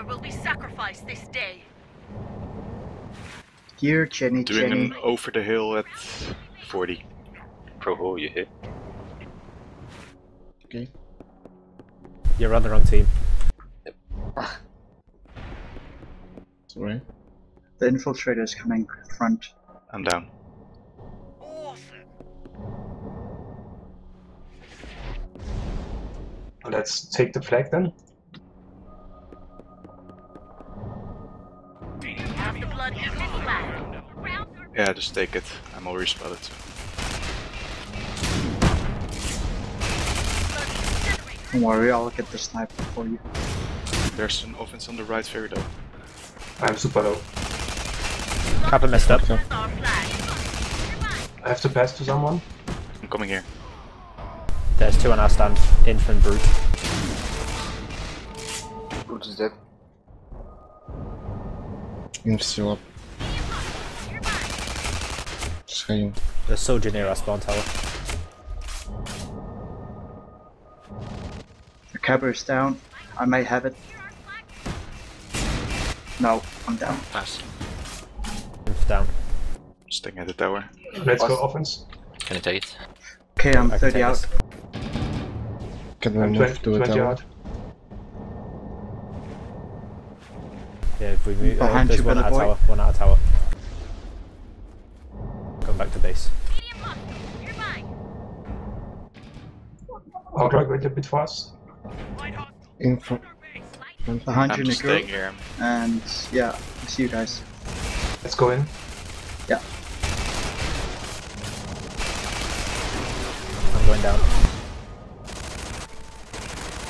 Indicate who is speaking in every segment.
Speaker 1: leader will be sacrificed this day.
Speaker 2: Here, Jenny,
Speaker 3: Doing
Speaker 2: Jenny.
Speaker 3: an over the hill at 40.
Speaker 4: Pro, oh, you hit.
Speaker 5: Okay.
Speaker 6: You're on the wrong team.
Speaker 5: Sorry.
Speaker 2: The infiltrator is coming front.
Speaker 3: I'm down.
Speaker 7: Let's take the flag then.
Speaker 3: Yeah, just take it. I'm already spotted.
Speaker 2: Don't worry, I'll get the sniper for you.
Speaker 3: There's an offense on the right very low.
Speaker 7: I'm super low.
Speaker 6: Kappa messed up.
Speaker 1: Our.
Speaker 7: I have to pass to someone.
Speaker 3: I'm coming here.
Speaker 6: There's two on our stand. Inf and Brute.
Speaker 4: Brute is dead.
Speaker 5: I'm still up. Just hanging.
Speaker 6: There's soldier near our spawn tower.
Speaker 2: The capper is down. I may have it. No, I'm down.
Speaker 3: Nice.
Speaker 6: Inf down.
Speaker 3: Staying at the tower.
Speaker 7: Let's go offense.
Speaker 4: Can you take it?
Speaker 2: Okay, I'm 30
Speaker 6: take
Speaker 2: out.
Speaker 5: Can we
Speaker 7: I'm
Speaker 5: move
Speaker 7: 20,
Speaker 5: to a tower?
Speaker 7: out.
Speaker 6: Yeah, if we move.
Speaker 2: Behind
Speaker 6: oh, there's
Speaker 2: you,
Speaker 6: one
Speaker 2: Billy
Speaker 6: out of tower. One out of tower. Going back to base.
Speaker 7: I'll drag it a bit fast.
Speaker 5: In front.
Speaker 2: Behind
Speaker 3: I'm
Speaker 2: you,
Speaker 3: just
Speaker 2: Negro.
Speaker 3: staying here.
Speaker 2: And yeah, I see you guys.
Speaker 7: Let's go in. Yeah.
Speaker 6: I'm going down.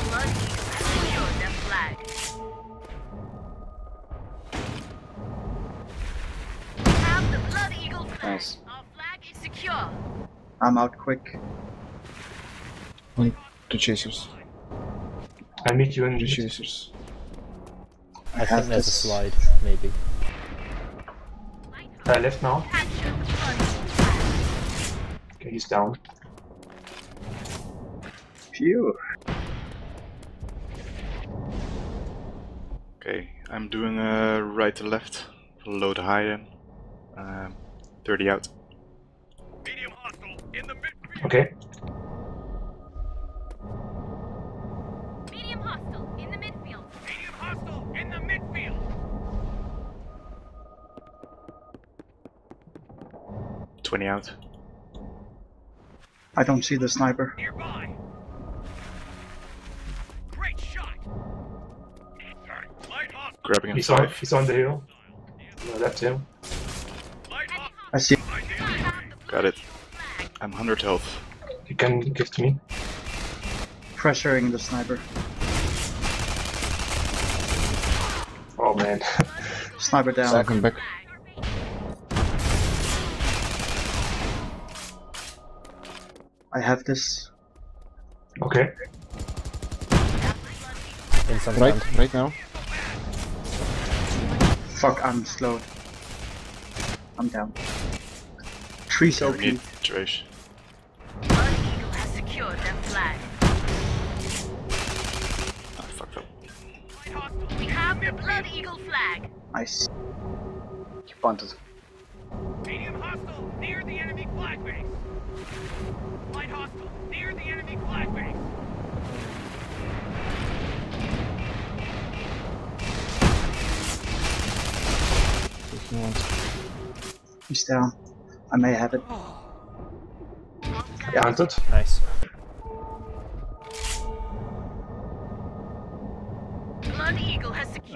Speaker 1: Blood
Speaker 2: I'm out quick.
Speaker 5: One, two chasers.
Speaker 7: I'll meet you in
Speaker 5: Two
Speaker 7: the
Speaker 5: chasers.
Speaker 6: I,
Speaker 2: have
Speaker 6: think there's
Speaker 2: this.
Speaker 6: a slide, maybe.
Speaker 7: uh, left now.
Speaker 1: Capture the Blood Eagle flag.
Speaker 7: Okay, he's down.
Speaker 2: Phew.
Speaker 3: Okay, I'm doing a right to left. Low to high in. Um, 30 out.
Speaker 7: Okay.
Speaker 1: Medium hostile in the midfield. Medium hostile in the midfield.
Speaker 3: Twenty out.
Speaker 2: I don't see the sniper.
Speaker 3: Grabbing a
Speaker 7: He's on, he's on the hill. No, that's him.
Speaker 2: I see.
Speaker 3: Got it. I'm 100 health.
Speaker 7: You can give to me.
Speaker 2: Pressuring the sniper.
Speaker 7: Oh man.
Speaker 2: Sniper down.
Speaker 5: Second back.
Speaker 2: I have this.
Speaker 7: okay.
Speaker 5: Right,
Speaker 6: stand.
Speaker 5: right now.
Speaker 2: Fuck, I'm slowed. I'm down. Tree's
Speaker 3: We
Speaker 2: OP.
Speaker 1: Eagle flag.
Speaker 2: Nice.
Speaker 4: You punted.
Speaker 8: Medium hostile near the enemy flag base. Light hostile near the enemy flag base.
Speaker 5: If you want.
Speaker 2: He's down. I may have it.
Speaker 7: Yeah, hunted.
Speaker 6: Nice.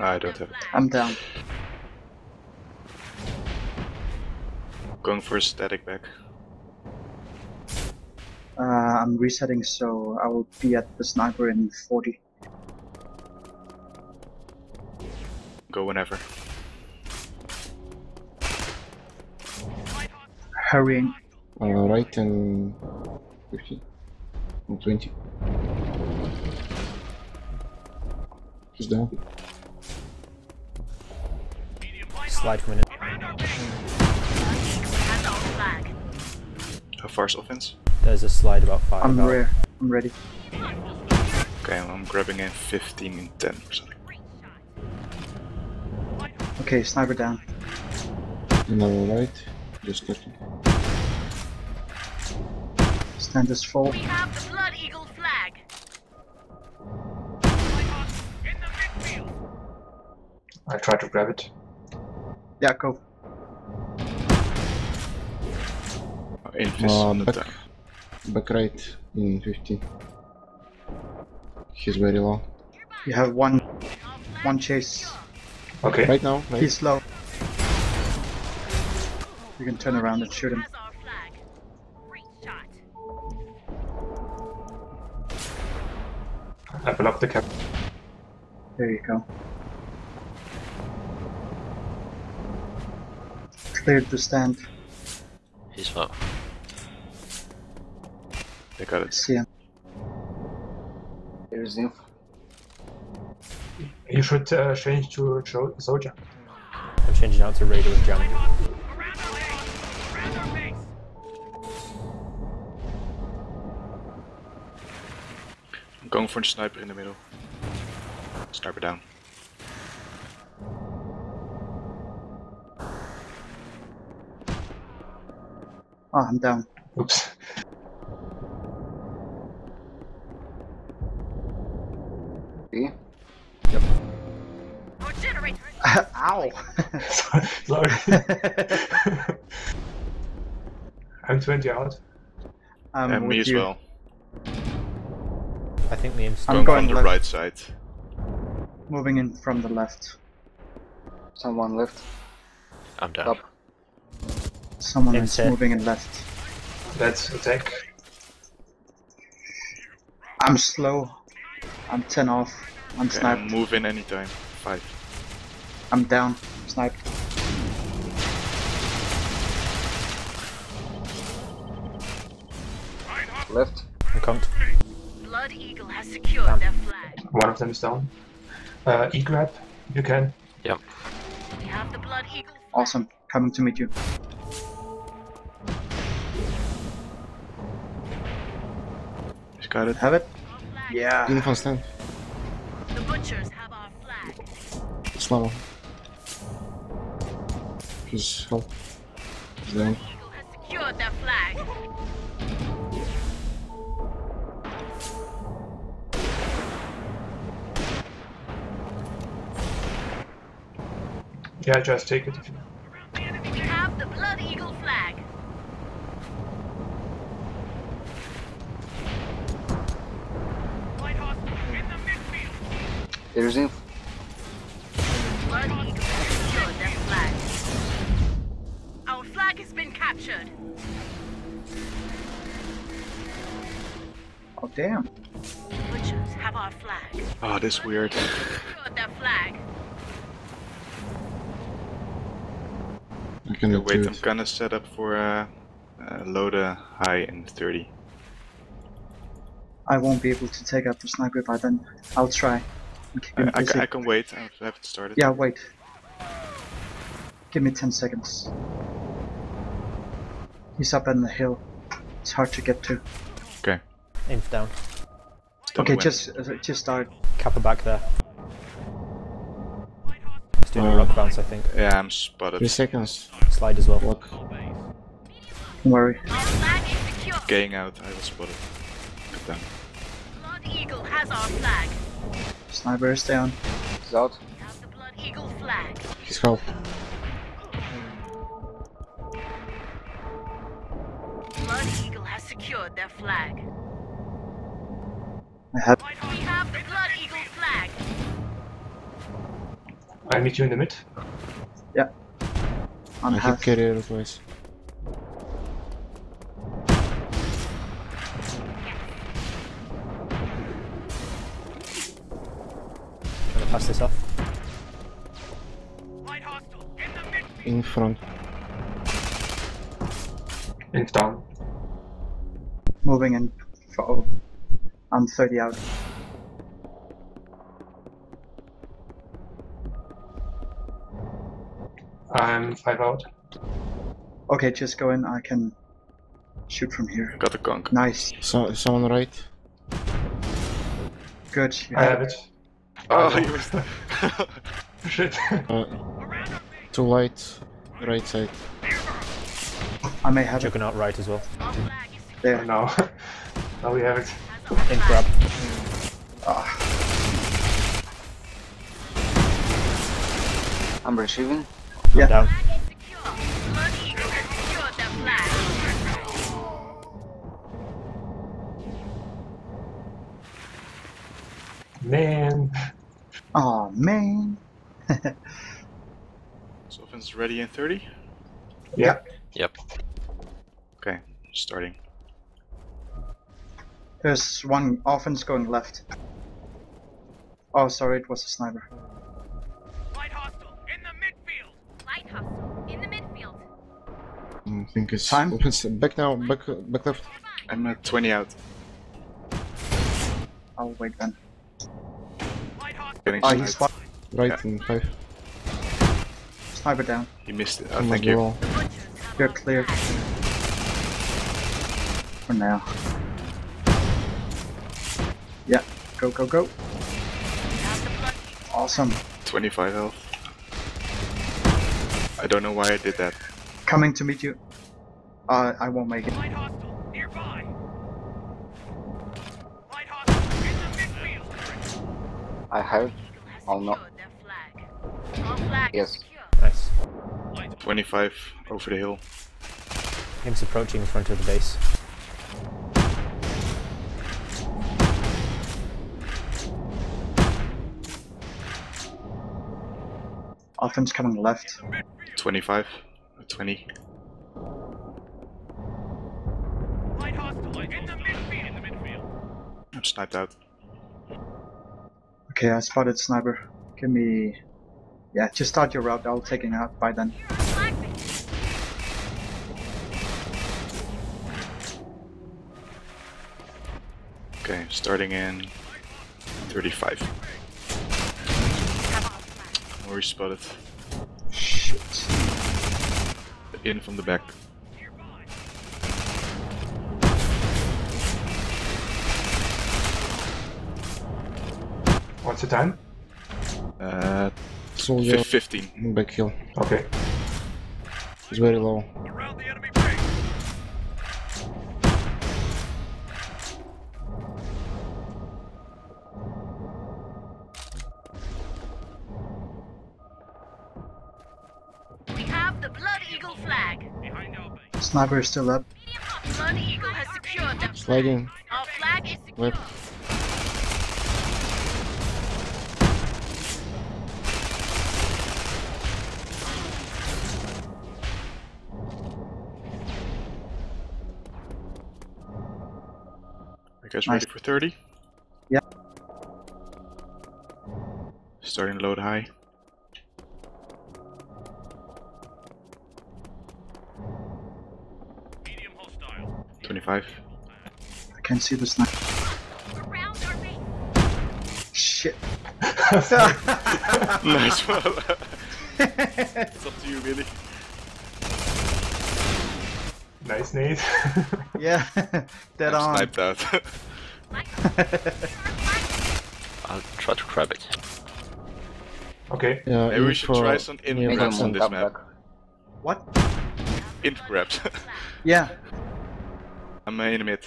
Speaker 3: I don't have it.
Speaker 2: I'm down.
Speaker 3: Going for a static back.
Speaker 2: Uh, I'm resetting, so I will be at the sniper in 40.
Speaker 3: Go whenever.
Speaker 2: Hurrying.
Speaker 5: On the right and 50. And 20. He's down.
Speaker 6: Slide coming in.
Speaker 1: Blood Eagle has.
Speaker 3: How far's offense?
Speaker 6: There's a slide about five.
Speaker 2: I'm
Speaker 6: out.
Speaker 2: rear. I'm ready.
Speaker 3: Okay, I'm, I'm grabbing in 15 and 10 or something.
Speaker 2: Okay, sniper down.
Speaker 5: In our right. Just looking.
Speaker 2: Stand is full.
Speaker 1: We have the Blood Eagle flag.
Speaker 8: In the midfield.
Speaker 7: I try to grab it.
Speaker 2: Yeah, go.
Speaker 3: Invis
Speaker 5: Uh,
Speaker 3: on the
Speaker 5: back,
Speaker 3: top.
Speaker 5: back right in 15. He's very low.
Speaker 2: You have one one chase.
Speaker 1: secure.
Speaker 5: Right now, right?
Speaker 2: He's low. You can turn around and shoot him.
Speaker 1: Has our flag.
Speaker 7: I block the cap.
Speaker 2: There you go. Cleared the stand.
Speaker 4: He's low.
Speaker 3: They got it.
Speaker 2: See him.
Speaker 4: Here's info.
Speaker 7: You should uh, change to cho- soldier.
Speaker 6: I'm changing out to Raider with Jam.
Speaker 8: Light hostile around our base. Around our base.
Speaker 3: I'm going for the sniper in the middle. Sniper down.
Speaker 2: Oh, I'm down.
Speaker 7: Oops.
Speaker 4: See?
Speaker 1: Our generator.
Speaker 2: Ow!
Speaker 7: Sorry. I'm 20 out.
Speaker 2: I'm
Speaker 3: and me
Speaker 2: with
Speaker 3: as
Speaker 2: you.
Speaker 3: well.
Speaker 6: I think the aim's
Speaker 2: I'm
Speaker 3: Going,
Speaker 2: going
Speaker 3: from the
Speaker 2: left.
Speaker 3: right side.
Speaker 2: Moving in from the left.
Speaker 4: Someone left.
Speaker 9: I'm down.
Speaker 4: Up.
Speaker 2: Someone is
Speaker 6: Inside.
Speaker 2: moving in left.
Speaker 7: Let's attack.
Speaker 2: I'm slow. I'm 10 off. I'm
Speaker 3: Okay,
Speaker 2: sniped.
Speaker 3: move in anytime. Five.
Speaker 2: I'm down. Sniped.
Speaker 4: Left.
Speaker 6: I'm conked.
Speaker 1: Blood Eagle has secured
Speaker 6: Down.
Speaker 1: their flag.
Speaker 7: One of them is down. Uh, E-grab, you can.
Speaker 9: Yep.
Speaker 1: We have the Blood Eagle.
Speaker 2: Awesome. Coming to meet you.
Speaker 3: Got it.
Speaker 2: Have it?
Speaker 1: Our flag.
Speaker 2: Yeah.
Speaker 5: Info stand.
Speaker 1: The butchers have our flag.
Speaker 5: Slava. His help. He's down.
Speaker 1: Eagle has secured their flag.
Speaker 7: Yeah, just take it.
Speaker 1: We have the Blood Eagle flag.
Speaker 8: Light hostile in the midfield.
Speaker 4: Here's info.
Speaker 1: Blood Eagle has secured their flag. Our flag has been captured.
Speaker 2: Oh, damn.
Speaker 1: The butchers have our flag.
Speaker 3: Oh, this weird.
Speaker 1: Secured their flag.
Speaker 5: I can
Speaker 3: Okay,
Speaker 5: do
Speaker 3: wait, I'm gonna set up for uh, uh, load a high in 30.
Speaker 2: I won't be able to take out the sniper by then. I'll try. I'm
Speaker 3: I, I,
Speaker 2: busy.
Speaker 3: ca- I can wait, I haven't started.
Speaker 2: Yeah, wait. Give me 10 seconds. He's up on the hill. It's hard to get to.
Speaker 3: Okay.
Speaker 6: Inf down.
Speaker 3: Don't
Speaker 2: Okay,
Speaker 3: win.
Speaker 2: just uh, just start.
Speaker 6: Kappa back there.
Speaker 8: Light hostile
Speaker 6: He's doing a
Speaker 5: Uh,
Speaker 6: rock bounce, I think.
Speaker 3: Yeah, I'm spotted.
Speaker 5: Three seconds.
Speaker 6: Slide as well.
Speaker 5: Block.
Speaker 2: Don't worry.
Speaker 1: Our flag is secure.
Speaker 3: Getting out, I was spotted. Good done.
Speaker 1: Blood Eagle has our flag.
Speaker 2: Sniper is down.
Speaker 4: He's out.
Speaker 1: We have the Blood Eagle
Speaker 5: help.
Speaker 1: Blood Eagle has secured their flag.
Speaker 2: I have.
Speaker 1: We have the Blood Eagle flag.
Speaker 7: I meet you in the mid.
Speaker 2: On
Speaker 5: I
Speaker 2: half.
Speaker 5: have carrier twice.
Speaker 6: Pass this off.
Speaker 8: In the midfield.
Speaker 5: In front.
Speaker 7: Down.
Speaker 2: Moving in. For, I'm 30 out.
Speaker 7: I'm 5 out.
Speaker 2: Okay, just go in. I can shoot from here.
Speaker 3: Got the conk.
Speaker 2: Nice.
Speaker 5: So, someone right.
Speaker 2: Good. You
Speaker 7: I have it.
Speaker 3: Oh, you missed that.
Speaker 7: Shit.
Speaker 5: Uh,
Speaker 8: Around
Speaker 5: Too light, right side.
Speaker 2: I may have it
Speaker 6: Juggernaut right as well.
Speaker 1: Our flag is
Speaker 2: there.
Speaker 7: No. now we have it.
Speaker 6: In
Speaker 1: flag.
Speaker 6: grab.
Speaker 2: Ah,
Speaker 4: I'm receiving.
Speaker 2: Yeah.
Speaker 6: Down.
Speaker 1: Flag is secure. Blood Eagle has secured their flag.
Speaker 7: Man.
Speaker 2: Oh man.
Speaker 3: So offense ready in 30?
Speaker 7: Yep.
Speaker 9: Yep.
Speaker 3: Okay, starting.
Speaker 2: There's one offense going left. Oh, sorry, it was a sniper.
Speaker 8: Light hostile in the midfield.
Speaker 1: Light hostile in the midfield.
Speaker 5: I think it's,
Speaker 2: Time?
Speaker 5: it's back now, back, back left.
Speaker 3: I'm at 20 out.
Speaker 2: I'll wait then.
Speaker 8: Light hostile.
Speaker 3: Getting
Speaker 2: Oh, he's spot.
Speaker 5: Right
Speaker 3: Yeah.
Speaker 5: in 5.
Speaker 2: Sniper down.
Speaker 3: He missed it. Oh,
Speaker 5: Come on,
Speaker 3: thank you.
Speaker 5: wall.
Speaker 1: The butchers have
Speaker 2: You're clear. For now. Yeah, go, go, go.
Speaker 1: We have the Blood Eagle.
Speaker 2: Awesome.
Speaker 3: 25 health. I don't know why I did that.
Speaker 2: Coming to meet you. Uh, I won't make it.
Speaker 4: I have.
Speaker 1: Eagle has
Speaker 4: Oh, no.
Speaker 1: secured their flag. Our flag
Speaker 4: Yes.
Speaker 6: Nice.
Speaker 3: 25 over the hill.
Speaker 6: Him's approaching in front of the base.
Speaker 2: Offense coming left.
Speaker 3: 25. uh, 20.
Speaker 8: In the midfield. In the midfield.
Speaker 3: I'm sniped out.
Speaker 2: Okay, I spotted sniper. Give me. Yeah, just start your route. I'll take it out by then.
Speaker 3: Okay, starting in 35.
Speaker 1: Have our flag.
Speaker 3: Already spotted.
Speaker 2: Shit.
Speaker 3: In from the back.
Speaker 7: The time?
Speaker 3: Uh,
Speaker 5: Soldier
Speaker 3: fif- 15.
Speaker 5: back hill.
Speaker 7: Okay.
Speaker 5: It's very low.
Speaker 8: Around the enemy base.
Speaker 1: We have the Blood Eagle flag.
Speaker 8: Behind our base.
Speaker 2: Sniper is still up.
Speaker 1: Blood Eagle has secured their flag.
Speaker 5: Sliding.
Speaker 1: Our flag is secure.
Speaker 5: Left.
Speaker 3: You guys
Speaker 2: Nice.
Speaker 3: ready for 30?
Speaker 2: Yeah.
Speaker 3: Starting load high.
Speaker 8: Medium hostile.
Speaker 3: 25.
Speaker 2: I can't see the sniper.
Speaker 1: Around our base.
Speaker 2: Shit.
Speaker 3: nice one. it's up to you, Billy.
Speaker 7: Nice nade.
Speaker 2: yeah, dead
Speaker 3: I'm
Speaker 2: on.
Speaker 3: sniped out.
Speaker 1: Light hostile.
Speaker 9: I'll try to grab it.
Speaker 7: okay.
Speaker 5: Yeah,
Speaker 3: Maybe we should try some in
Speaker 5: near
Speaker 3: grabs on
Speaker 4: on
Speaker 3: this map.
Speaker 4: back.
Speaker 2: What?
Speaker 3: Int grabs.
Speaker 2: Yeah.
Speaker 3: I'm in the mid.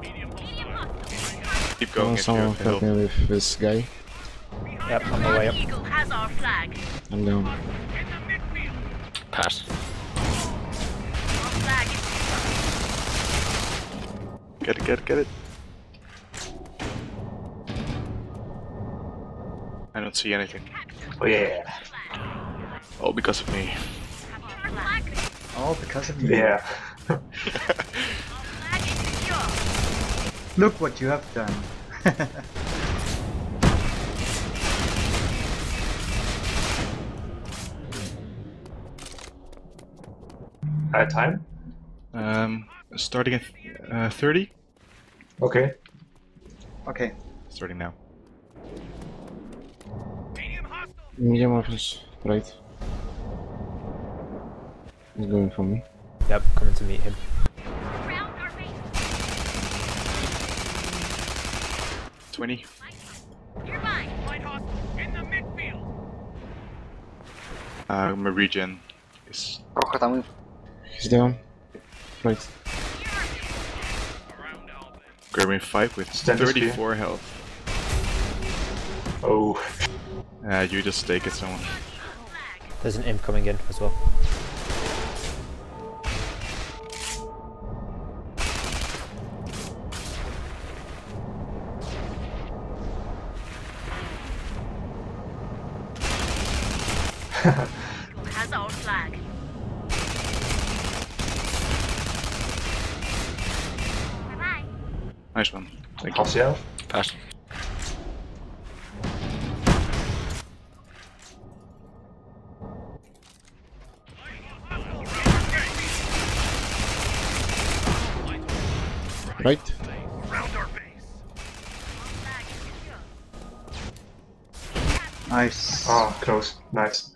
Speaker 8: Medium
Speaker 1: Medium
Speaker 8: hostile.
Speaker 1: hostile.
Speaker 3: Keep going if
Speaker 5: someone
Speaker 3: have the hill.
Speaker 5: help me with this guy.
Speaker 6: Yep, on the way up.
Speaker 1: Our flag.
Speaker 5: I'm down.
Speaker 8: In the midfield.
Speaker 9: Pass.
Speaker 3: Get it, get it, get it. I don't see anything.
Speaker 7: Oh yeah.
Speaker 3: All because of me.
Speaker 1: Have our flag.
Speaker 2: All because of you.
Speaker 7: Yeah.
Speaker 1: Our flag is secure.
Speaker 2: Look what you have done.
Speaker 7: Uh, time?
Speaker 3: Um, starting at uh, 30.
Speaker 7: Okay.
Speaker 2: okay.
Speaker 3: Starting now.
Speaker 8: Medium hostile.
Speaker 5: Offense, right. He's going for me.
Speaker 6: Yep, coming to meet him.
Speaker 1: Around our base.
Speaker 3: 20.
Speaker 1: Nearby.
Speaker 8: Light hostile in the midfield.
Speaker 3: Uh, my regen is
Speaker 4: Oh, gaat
Speaker 5: He's down. Right.
Speaker 8: Around all
Speaker 3: grabbing 5 with
Speaker 7: Stand
Speaker 3: 34 health.
Speaker 7: Oh,
Speaker 3: Uh, you just take it, someone.
Speaker 6: There's an imp coming in as well.
Speaker 3: Thank you.
Speaker 7: half zelf.
Speaker 9: Pass.
Speaker 5: Right.
Speaker 8: Around our base.
Speaker 1: Flag is secure.
Speaker 2: Nice.
Speaker 7: Ah, close. Nice.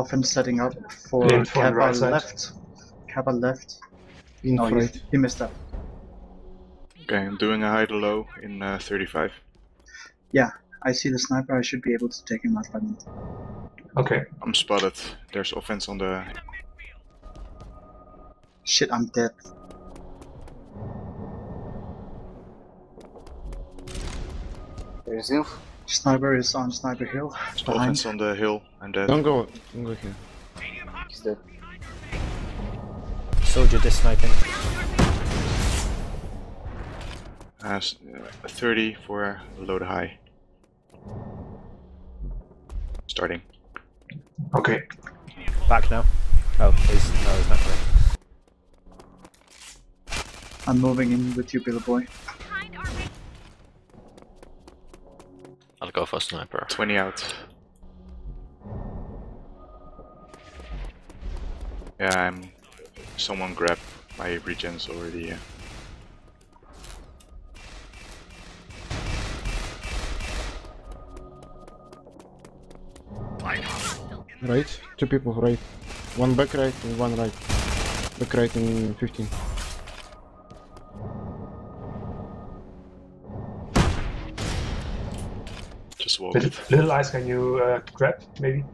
Speaker 2: Often setting up for
Speaker 7: In from
Speaker 2: Kappa
Speaker 7: right
Speaker 2: left. Kappa left.
Speaker 5: In
Speaker 2: you,
Speaker 5: right.
Speaker 2: you missed that.
Speaker 3: Okay, I'm doing a high to low in uh, 35.
Speaker 2: Yeah, I see the sniper. I should be able to take him out by then.
Speaker 7: Okay.
Speaker 3: I'm spotted. There's offense on the.
Speaker 2: Shit, I'm dead.
Speaker 4: There's Inf.
Speaker 2: Sniper is on Sniper Hill. Behind.
Speaker 3: Offense on the hill. I'm dead.
Speaker 5: Don't go. Don't go here.
Speaker 4: He's dead.
Speaker 6: Soldier dis sniping.
Speaker 3: Uh, s- uh, 30 for low to high. Starting.
Speaker 7: Okay.
Speaker 6: Back now. Oh, he's no, he's not coming.
Speaker 2: I'm moving in with you, Billy Boy.
Speaker 9: Go for sniper.
Speaker 3: 20 out. Yeah, I'm. Someone grabbed my regens already. Yeah.
Speaker 5: Right. Two people right. One back right and one right. Back right in 15.
Speaker 3: Just walk
Speaker 7: Little,
Speaker 3: it.
Speaker 7: little eyes, can you uh, grab maybe?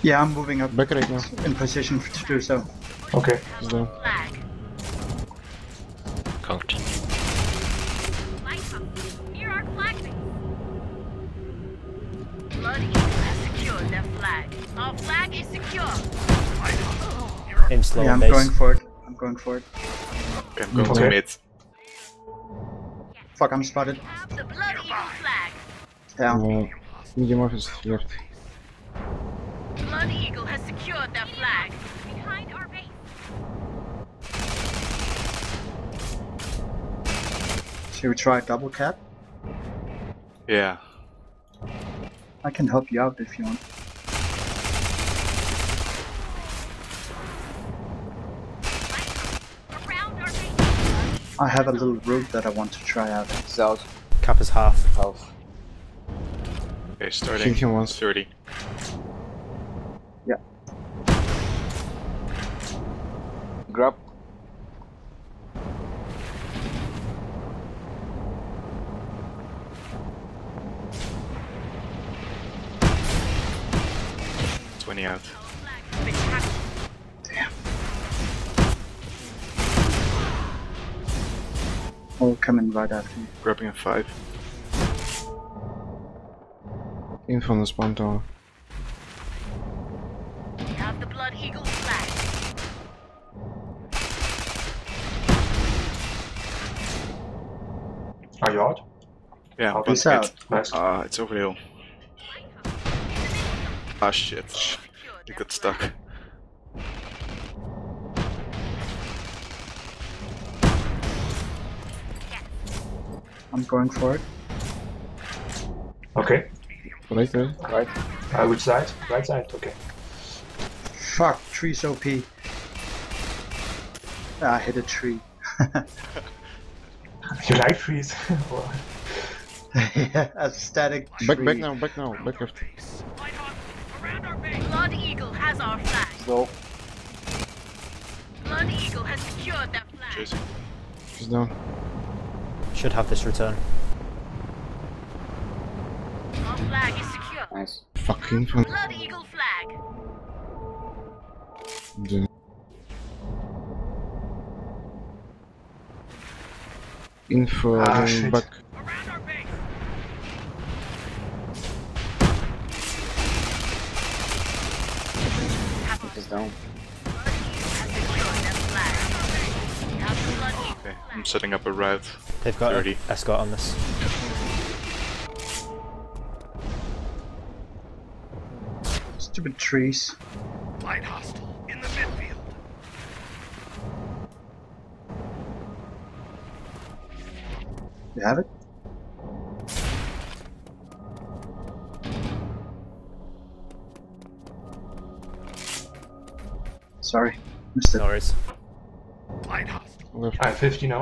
Speaker 2: Yeah, I'm moving up
Speaker 5: Back right now.
Speaker 2: in position to do so.
Speaker 7: Okay.
Speaker 5: He's down.
Speaker 1: Flag.
Speaker 9: Conked.
Speaker 1: Lighthouse. Near our flag base. Blood Eagle secured their flag. Our flag is secure.
Speaker 6: Imp slow
Speaker 2: yeah, I'm
Speaker 6: base.
Speaker 2: going for it. I'm going for it.
Speaker 3: Okay, I'm going
Speaker 7: Okay.
Speaker 3: to mid.
Speaker 2: Fuck, I'm spotted. Down.
Speaker 5: Uh, medium office left.
Speaker 1: Blood Eagle has secured their flag. Behind our base.
Speaker 2: Should we try double cap?
Speaker 3: Yeah.
Speaker 2: I can help you out if you want.
Speaker 1: Around our base.
Speaker 2: I have a little route that I want to try out.
Speaker 4: He's out.
Speaker 6: Kappa's half.
Speaker 4: Half.
Speaker 3: Okay, starting.
Speaker 5: Shoot him once.
Speaker 3: 30.
Speaker 4: Grab.
Speaker 3: Twenty out.
Speaker 1: Flag. Big hack.
Speaker 2: All coming right after you.
Speaker 3: Grabbing a five.
Speaker 5: In from the spawn tower.
Speaker 1: We have the Blood Eagle flag.
Speaker 7: Are you out?
Speaker 3: Yeah, but
Speaker 2: Peace
Speaker 3: mid.
Speaker 2: out.
Speaker 7: Nice.
Speaker 3: Ah, it's over the hill. Ah shit.
Speaker 1: Secured
Speaker 3: It
Speaker 1: their
Speaker 3: got stuck.
Speaker 2: I'm going for it.
Speaker 7: Okay.
Speaker 5: Right there.
Speaker 4: Right.
Speaker 7: Uh, which side? Right side. Okay.
Speaker 2: Fuck, tree's OP. Ah, I hit a tree.
Speaker 7: You like trees? Or-
Speaker 2: yeah, a static tree.
Speaker 5: Back, back now, back now, back left.
Speaker 8: Light hostiles. Around
Speaker 1: Blood Eagle has our flag.
Speaker 4: Go.
Speaker 1: Blood Eagle has secured their flag.
Speaker 3: Chasing.
Speaker 5: He's down.
Speaker 6: Should have this return.
Speaker 1: Our flag is secure.
Speaker 4: Nice.
Speaker 5: Fucking fun.
Speaker 1: Blood Eagle flag.
Speaker 5: The- Info
Speaker 7: Ah, shit.
Speaker 5: back.
Speaker 8: Around our base.
Speaker 4: He's down.
Speaker 1: Blood Eagle has secured their flag. We have the Blood Eagle
Speaker 3: Okay, I'm setting up a route.
Speaker 6: They've got
Speaker 3: 30.
Speaker 6: an escort on this.
Speaker 2: Stupid trees.
Speaker 8: Light hostile in the midfield.
Speaker 2: You have it? Sorry, missed it.
Speaker 6: No worries.
Speaker 8: Light hostile.
Speaker 5: Left.
Speaker 7: I'm 15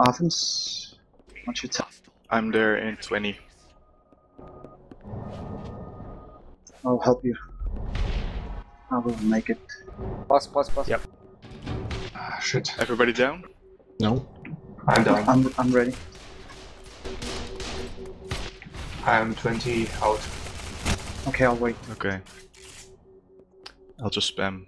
Speaker 2: Offense. What's your time?
Speaker 3: I'm there in 20.
Speaker 2: I'll help you. I will make it.
Speaker 4: Pass, pass, pass.
Speaker 6: Yep.
Speaker 7: Ah, shit.
Speaker 3: Everybody down?
Speaker 5: No.
Speaker 7: I'm down.
Speaker 2: I'm, I'm ready.
Speaker 7: I'm 20 out.
Speaker 2: Okay, I'll wait.
Speaker 3: Okay. I'll just spam.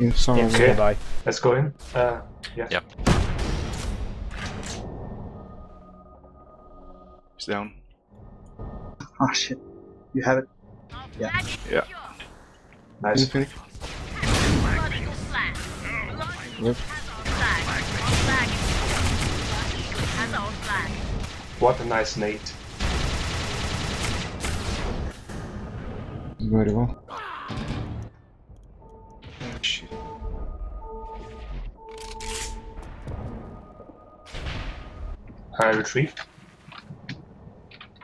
Speaker 6: Yeah,
Speaker 5: way.
Speaker 6: stay by.
Speaker 7: Let's go in. Uh, yeah.
Speaker 9: Yep.
Speaker 3: He's down.
Speaker 2: Ah shit. You have it. Yeah.
Speaker 3: Yeah.
Speaker 7: Nice.
Speaker 5: Info.
Speaker 1: Blood Eagle flag. Blood Eagle
Speaker 5: Left.
Speaker 1: has our flag. Our flag is secure. Blood Eagle has our flag.
Speaker 7: What a nice nade.
Speaker 5: Very well.
Speaker 3: Shit.
Speaker 7: I retreat.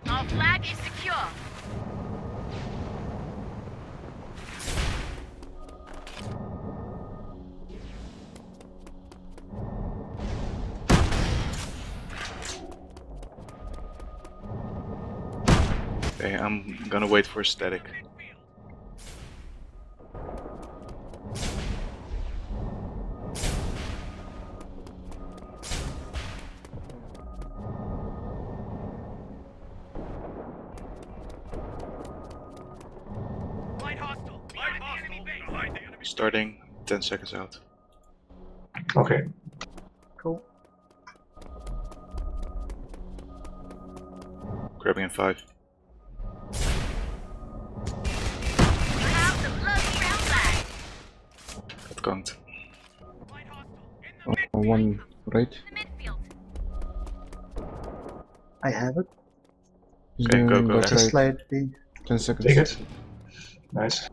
Speaker 1: Our flag is secure.
Speaker 3: Okay, I'm gonna wait for static. Starting 10 seconds out.
Speaker 7: Okay.
Speaker 2: Cool.
Speaker 3: Grabbing in 5.
Speaker 1: We have the Blood flag.
Speaker 3: Got conked.
Speaker 8: Light hostile in the
Speaker 5: Uh, one right.
Speaker 1: In the midfield.
Speaker 2: I have it.
Speaker 5: He's
Speaker 3: Okay,
Speaker 5: doing
Speaker 3: go, go.
Speaker 2: Just
Speaker 5: right.
Speaker 2: slightly.
Speaker 5: 10 seconds.
Speaker 7: Take it. Nice.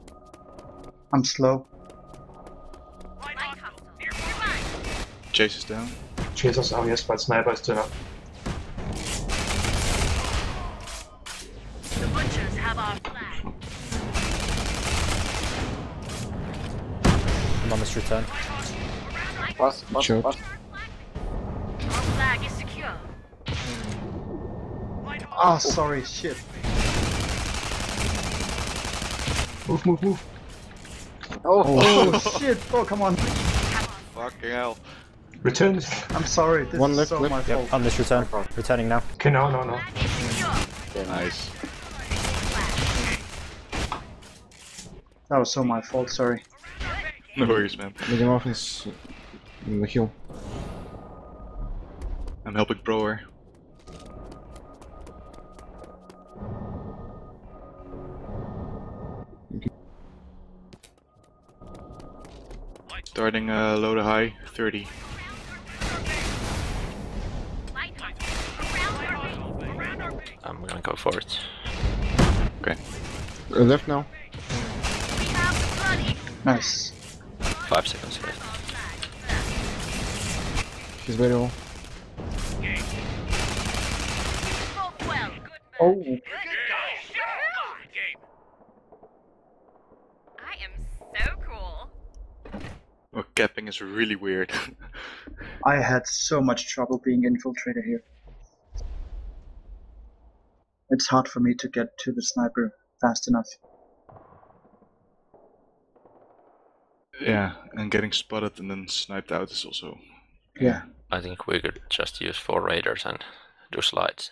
Speaker 2: I'm slow.
Speaker 3: Chase is down.
Speaker 7: Chasers down, yes, but sniper is still up.
Speaker 1: The butchers have our flag.
Speaker 6: I'm on this return.
Speaker 4: Pass, pass,
Speaker 5: Shot.
Speaker 4: pass.
Speaker 1: Our flag is secure.
Speaker 2: Ah,
Speaker 8: hostile.
Speaker 2: sorry, shit.
Speaker 7: Move, move, move.
Speaker 4: Oh,
Speaker 2: Oh shit! Oh come on!
Speaker 3: Fucking hell.
Speaker 7: Return.
Speaker 2: I'm sorry. This
Speaker 5: One
Speaker 2: is
Speaker 5: left,
Speaker 2: so
Speaker 5: left.
Speaker 2: my fault.
Speaker 6: Yep, on this return. Returning now.
Speaker 7: Okay, no, no, no.
Speaker 1: Flag is secure.
Speaker 3: Nice.
Speaker 2: That was so my fault. Sorry.
Speaker 3: No worries, man.
Speaker 5: Medium offense in the hill.
Speaker 3: I'm helping Broer. Starting uh, low to high, 30.
Speaker 9: I'm gonna go for it.
Speaker 3: Okay.
Speaker 5: Uh, left now.
Speaker 1: We have the Blood Eagle.
Speaker 2: Nice.
Speaker 9: Five seconds left.
Speaker 5: He's very low.
Speaker 8: game.
Speaker 1: Fought well. Good match.
Speaker 2: Oh,
Speaker 8: Good guy. Good.
Speaker 1: I am so cool.
Speaker 3: Well, capping is really weird.
Speaker 2: I had so much trouble being infiltrated here. It's hard for me to get to the sniper fast enough.
Speaker 3: yeah, and getting spotted and then sniped out is also.
Speaker 2: Yeah.
Speaker 9: I think we could just use four raiders and do slides.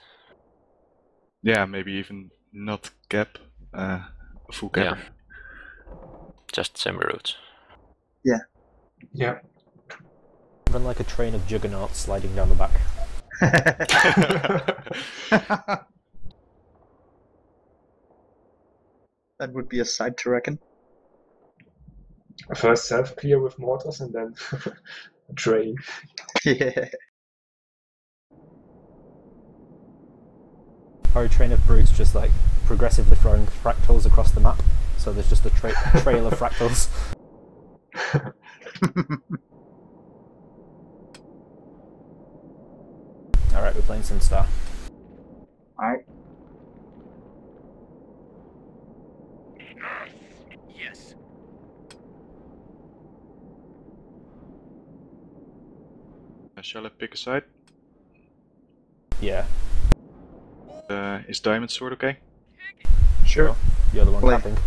Speaker 3: Yeah, maybe even not cap, uh, a full
Speaker 9: Yeah. Just semi routes.
Speaker 7: Yeah. Yeah.
Speaker 6: Run like a train of juggernauts sliding down the back.
Speaker 2: that would be a sight to reckon.
Speaker 7: First self clear with mortars and then train.
Speaker 2: Yeah.
Speaker 6: Or a train of brutes just like progressively throwing fractals across the map. So there's just a tra- trail of fractals. Alright, we're playing Sunstar.
Speaker 2: Alright.
Speaker 3: Shall I pick a side?
Speaker 6: Yeah,
Speaker 3: Uh, is Diamond Sword okay?
Speaker 2: Sure.
Speaker 6: you're the one
Speaker 2: Play.
Speaker 6: capping.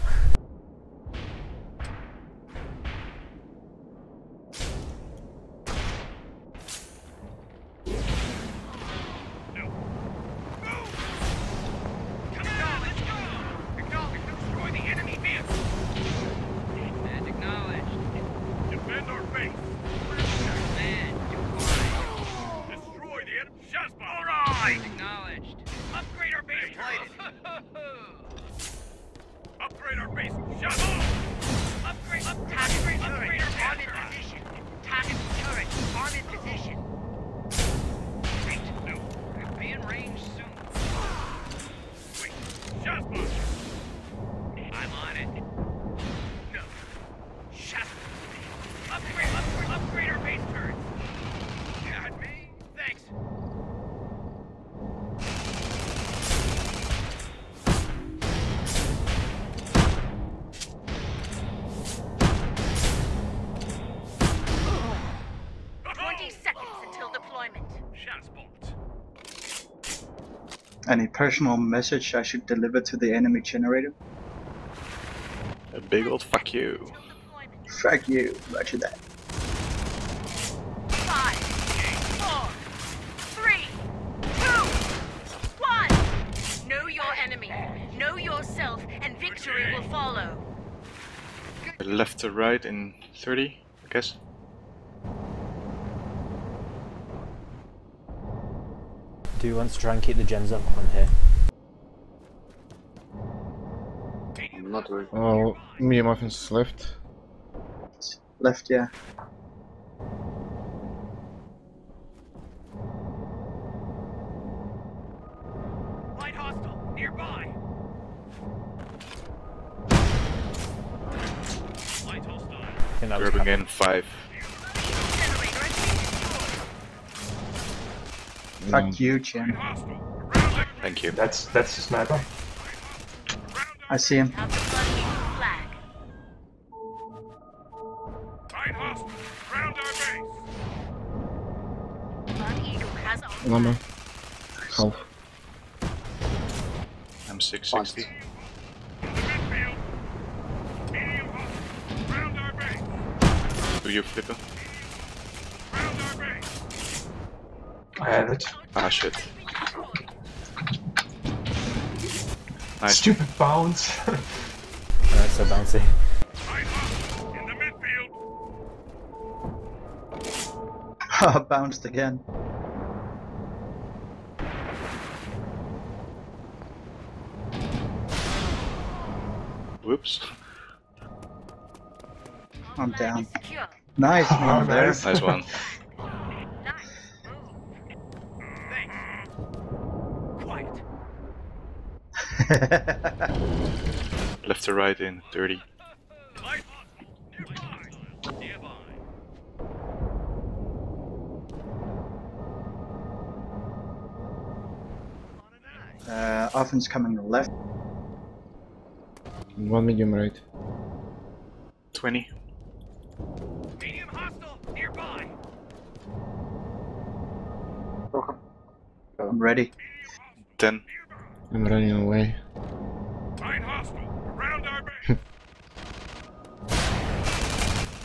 Speaker 2: Any personal message I should deliver to the enemy generator?
Speaker 3: A big old fuck you.
Speaker 2: Fuck you, roger that.
Speaker 1: Five, four, three, two, one. Know your enemy. Know yourself, and victory will follow.
Speaker 3: Left to right in 30, I guess.
Speaker 6: Do you want to try and keep the gens up on here?
Speaker 4: I'm not worried.
Speaker 5: Oh, me and my Muffins left.
Speaker 2: Left, yeah.
Speaker 8: Light hostile, nearby. Light hostile.
Speaker 6: I think that was
Speaker 3: Grabbing
Speaker 6: cap-
Speaker 3: in 5.
Speaker 1: Generator has been destroyed.
Speaker 2: Fuck mm. you, Jim.
Speaker 8: Hostile.
Speaker 3: Thank you.
Speaker 7: That's that's the sniper.
Speaker 2: I see him.
Speaker 1: Have the Blood Eagle flag.
Speaker 8: Light hostile. Round our base.
Speaker 1: Blood Eagle has our
Speaker 5: Lama.
Speaker 1: flag.
Speaker 5: Half.
Speaker 3: I'm 660.
Speaker 8: In the midfield. Medium hostile. Round our base.
Speaker 3: Do you flip him?
Speaker 8: Round our base.
Speaker 7: I have it.
Speaker 3: Ah shit. Nice.
Speaker 7: Stupid bounce.
Speaker 6: Alright, so bouncy.
Speaker 8: Light hostile. In the midfield.
Speaker 2: Bounced again.
Speaker 3: Whoops.
Speaker 2: I'm down. Nice,
Speaker 7: Oh, nice.
Speaker 3: Nice one.
Speaker 1: Nice move.
Speaker 8: Thanks. Quiet.
Speaker 3: Left to right in 30.
Speaker 8: Uh, hostile. Nearby. Nearby.
Speaker 2: offense coming left.
Speaker 5: One medium right.
Speaker 3: 20.
Speaker 8: Medium hostile nearby.
Speaker 2: I'm ready.
Speaker 3: 10.
Speaker 5: I'm running away.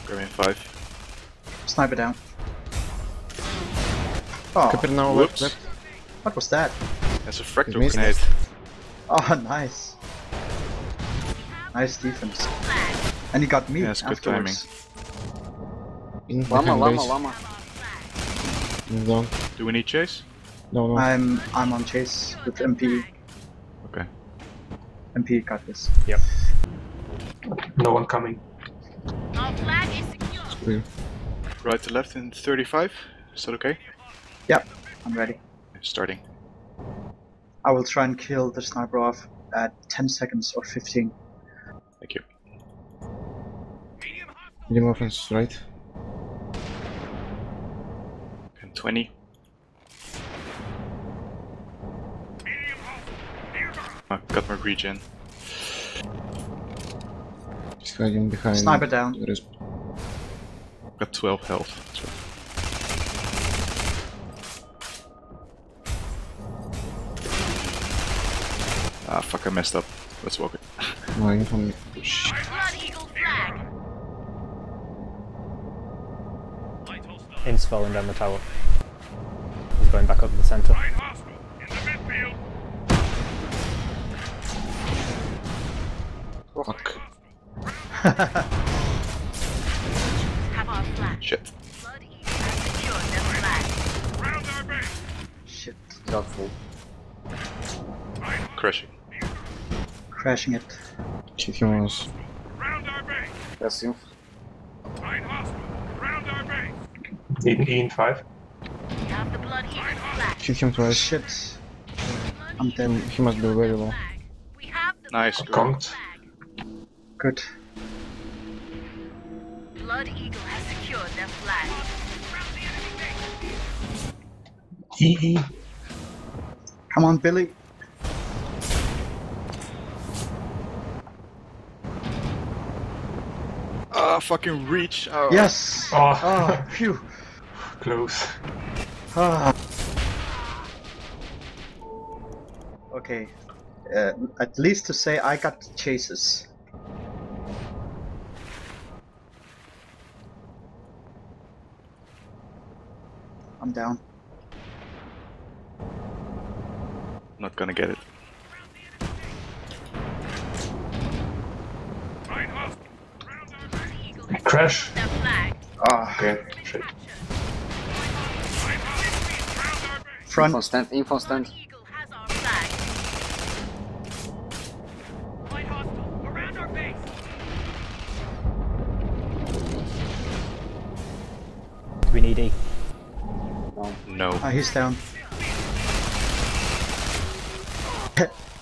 Speaker 3: Grabbing 5.
Speaker 2: Sniper down. Oh,
Speaker 5: Capper now
Speaker 3: Whoops.
Speaker 5: left, left.
Speaker 2: what was that?
Speaker 3: That's a fractal
Speaker 5: missed.
Speaker 3: grenade.
Speaker 2: Oh, nice. Nice defense. And he got me
Speaker 3: Yeah, good
Speaker 2: afterwards.
Speaker 5: In
Speaker 4: Llama,
Speaker 5: behind
Speaker 4: llama,
Speaker 5: base.
Speaker 4: llama.
Speaker 5: In down.
Speaker 3: Do we need chase?
Speaker 5: No, no.
Speaker 2: I'm I'm on chase with MP.
Speaker 3: Okay.
Speaker 2: MP got this. Yep.
Speaker 7: No one coming.
Speaker 1: Our flag is secure.
Speaker 5: Clear.
Speaker 3: Right to left in 35. Is that okay?
Speaker 2: Yep, I'm ready.
Speaker 3: Starting.
Speaker 2: I will try and kill the sniper off at 10 seconds or 15.
Speaker 3: Thank you.
Speaker 8: Medium hostile.
Speaker 5: Medium offense right.
Speaker 3: And 20.
Speaker 8: Medium hostile nearby.
Speaker 3: Oh, got my regen.
Speaker 5: He's hiding behind.
Speaker 2: Sniper down.
Speaker 5: the
Speaker 3: Got 12 health. So. Ah, fuck, I messed up. Let's walk it.
Speaker 5: No, info me. Shit.
Speaker 1: Blood Eagle flag.
Speaker 8: Light hostile.
Speaker 6: Ince falling down the tower. He's going back up to the centre.
Speaker 8: Find hostile in the midfield.
Speaker 5: Fuck.
Speaker 1: Have.
Speaker 3: Shit.
Speaker 1: Blood Eagle has secured their flag.
Speaker 8: Around our base.
Speaker 2: Shit.
Speaker 4: Doubtful.
Speaker 3: Crashing.
Speaker 2: Crashing it.
Speaker 5: Shit, he was.
Speaker 8: Around our base.
Speaker 4: That's inf.
Speaker 8: Find hostile around our base.
Speaker 7: In, in 5.
Speaker 1: We have the Blood Eagle flag.
Speaker 5: Hit him twice.
Speaker 2: Shit. I'm dead.
Speaker 5: He must be very low.
Speaker 1: flag. We have the
Speaker 3: Nice,
Speaker 1: Blood
Speaker 3: good.
Speaker 1: Eagle
Speaker 7: Conked.
Speaker 2: Good.
Speaker 1: Blood Eagle has secured their flag.
Speaker 2: Come on, Billy.
Speaker 3: Ah, fucking reach. Oh.
Speaker 2: Yes!
Speaker 7: Oh,
Speaker 2: Oh, phew.
Speaker 7: close.
Speaker 2: Ah. Okay. Uh, at least to say I got chases. I'm down.
Speaker 3: Not gonna get it.
Speaker 8: Find hostile around our base.
Speaker 1: Blood Eagle has
Speaker 7: Crash.
Speaker 1: secured their flag.
Speaker 2: Ah,
Speaker 7: Okay, shit.
Speaker 8: Find hostile around our base.
Speaker 2: front.
Speaker 4: Info stand, info stand.
Speaker 3: No.
Speaker 2: Ah, he's down.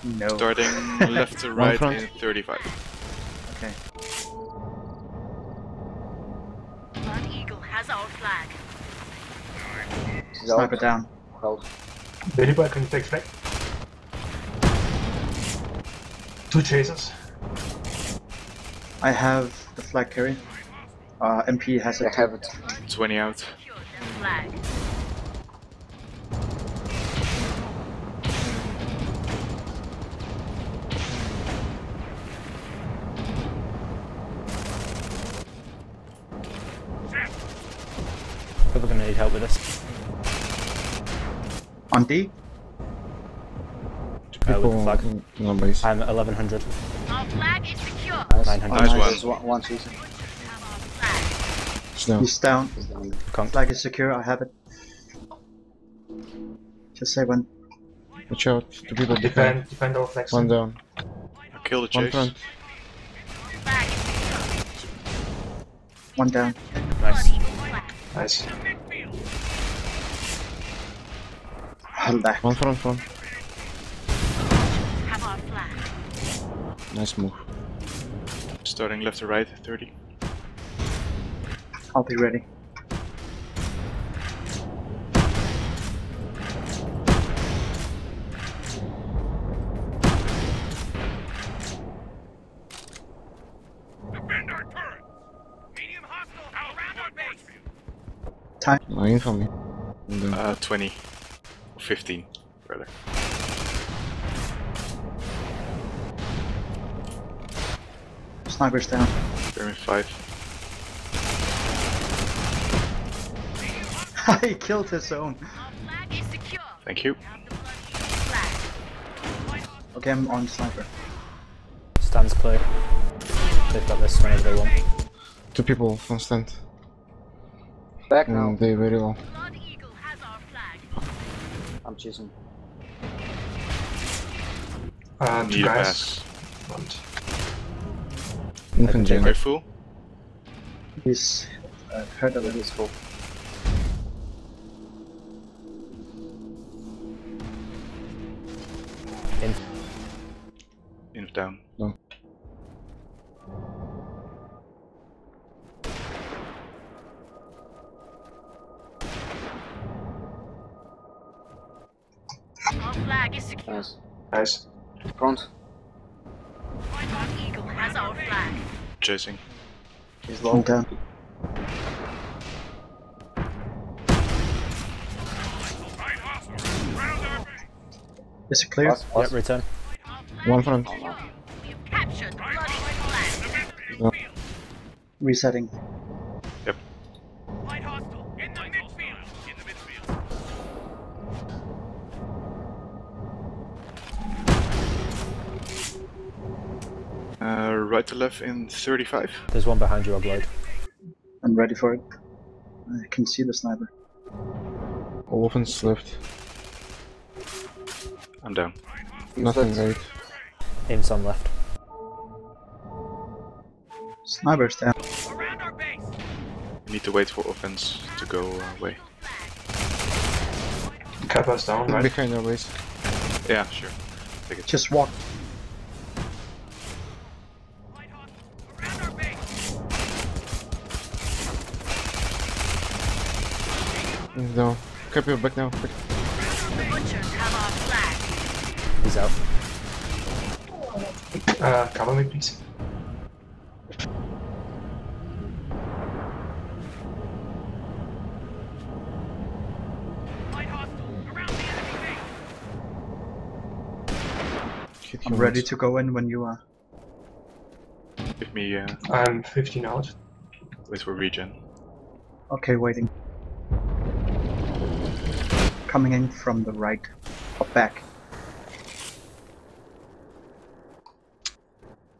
Speaker 2: no.
Speaker 3: Starting left to right in 35.
Speaker 2: Okay.
Speaker 1: One Eagle has our flag.
Speaker 2: Sniper down.
Speaker 4: Help.
Speaker 7: Billy boy, can you take flag? Two chasers.
Speaker 2: I have the flag carry. Uh, MP has
Speaker 4: I
Speaker 2: it.
Speaker 4: have it.
Speaker 3: 20 out.
Speaker 2: D.
Speaker 6: Uh, with the
Speaker 5: people
Speaker 6: flag.
Speaker 5: in, in our base.
Speaker 6: I'm at 1100.
Speaker 1: Our flag is secure.
Speaker 4: Nice.
Speaker 6: 900.
Speaker 3: Nice one.
Speaker 4: There's one, one chaser.
Speaker 1: We have our flag.
Speaker 5: He's down.
Speaker 2: He's down.
Speaker 4: He's down.
Speaker 6: Conk.
Speaker 2: Flag is secure. I have it. Just say when.
Speaker 5: Watch out. Two people behind.
Speaker 7: Defend, defend our flags.
Speaker 5: One down.
Speaker 3: I kill the
Speaker 5: One
Speaker 3: chase.
Speaker 5: front.
Speaker 1: Flag is secure.
Speaker 2: One down.
Speaker 6: Nice.
Speaker 1: Blood Eagle flag.
Speaker 7: Nice.
Speaker 2: I'm back.
Speaker 5: One front, front. Nice move.
Speaker 3: Starting left to right, 30.
Speaker 2: I'll be ready. Time.
Speaker 5: Nine for me.
Speaker 3: Uh, 20. Or 15, rather.
Speaker 2: Sniper's down.
Speaker 3: Pyramid 5.
Speaker 2: he killed his own.
Speaker 1: Our flag is secure.
Speaker 3: Thank you.
Speaker 1: Have the blood eagle flag.
Speaker 2: Okay, I'm on sniper.
Speaker 6: Stands clear. They've got this whenever they want.
Speaker 5: Two people on stand.
Speaker 4: Back now.
Speaker 5: And they very low.
Speaker 4: I'm chasing.
Speaker 7: Two
Speaker 3: Need a
Speaker 7: guys.
Speaker 3: pass.
Speaker 7: Front.
Speaker 5: Infant
Speaker 6: take
Speaker 5: gen.
Speaker 3: Are you full?
Speaker 2: He's uh, hurt a little.
Speaker 4: is full.
Speaker 6: In.
Speaker 3: Inf down. Chasing.
Speaker 4: He's
Speaker 2: I'm
Speaker 4: low.
Speaker 2: down.
Speaker 8: Find hostiles. Round our base.
Speaker 2: Is it clear?
Speaker 4: Pass,
Speaker 6: Yep, return.
Speaker 5: One
Speaker 1: is
Speaker 5: front.
Speaker 1: secure. We
Speaker 3: left in 35.
Speaker 6: There's one behind you, Ogloid.
Speaker 2: I'm ready for it. I can see the sniper.
Speaker 5: All offense left.
Speaker 3: I'm down.
Speaker 5: Nothing
Speaker 4: left.
Speaker 5: right.
Speaker 6: Imps on left.
Speaker 2: Sniper's down.
Speaker 8: Around our base.
Speaker 3: We need to wait for offense to go uh, away.
Speaker 7: Capper's down, right?
Speaker 5: Behind our base.
Speaker 3: Yeah, sure. Take it.
Speaker 2: Just walk.
Speaker 5: No. Copy back now. Back.
Speaker 1: The butchers have our flag.
Speaker 6: He's out.
Speaker 7: Uh, cover me, please.
Speaker 8: Find hostile. Around the enemy base.
Speaker 5: Hit
Speaker 2: I'm ready to go in when you are.
Speaker 3: Give me uh,
Speaker 7: I'm 15 out.
Speaker 3: wait for regen.
Speaker 2: Okay, waiting. Coming in from the right. Or back.